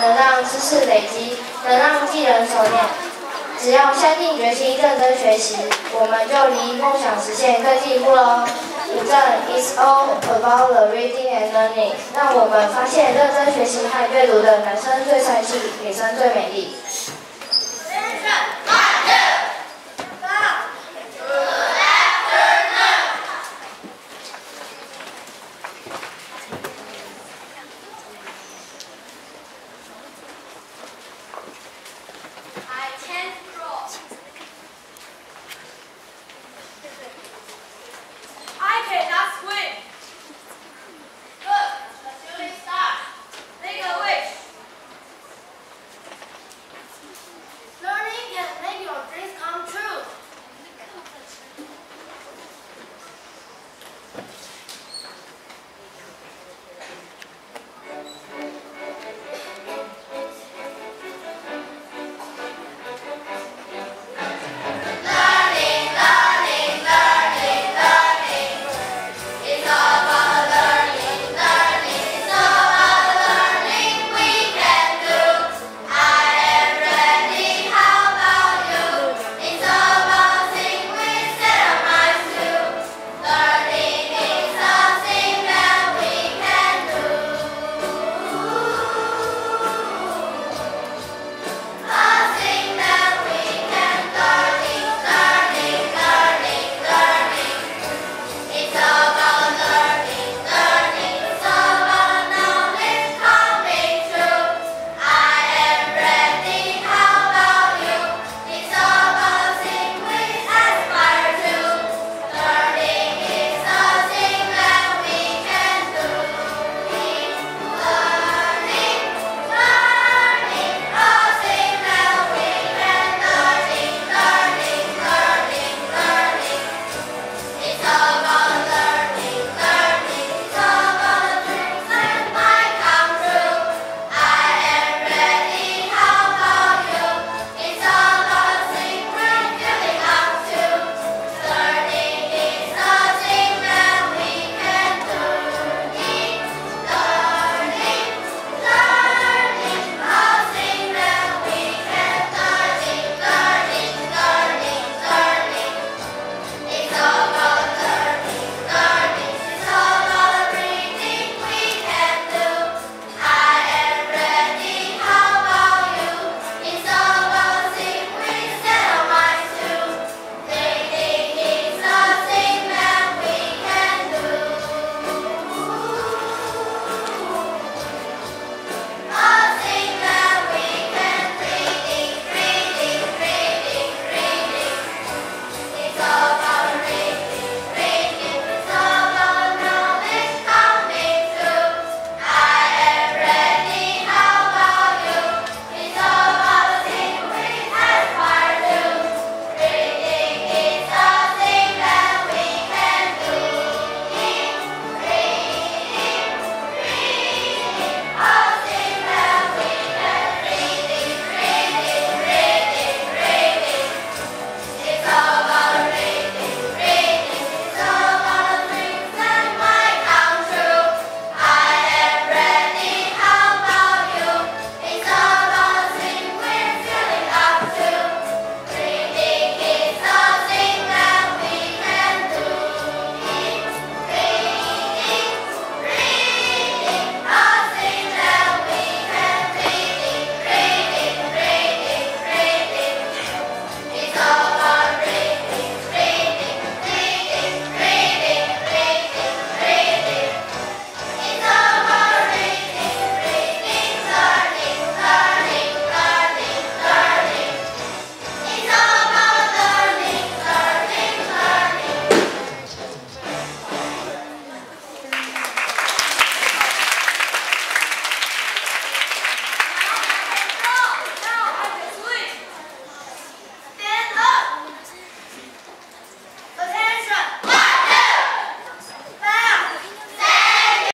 能让知识累积，能让技能熟练。只要下定决心认真学习，我们就离梦想实现更进一步喽。古镇 is all about the reading and learning，让我们发现认真学习和阅读的男生最帅气，女生最美丽。